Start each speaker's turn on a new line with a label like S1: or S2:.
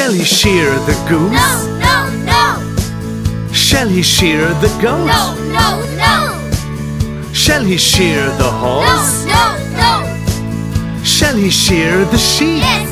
S1: Shall he shear the goose?
S2: No, no, no.
S1: Shall he shear the goat?
S2: No, no, no.
S1: Shall he shear the horse?
S2: no, no.
S1: Shall he shear the sheep?
S2: Yes,